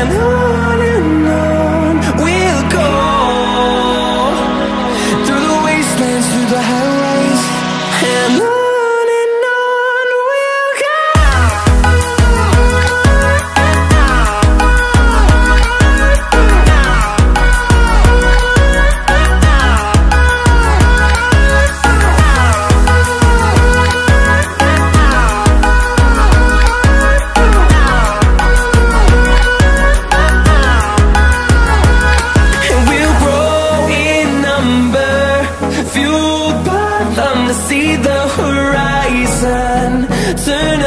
And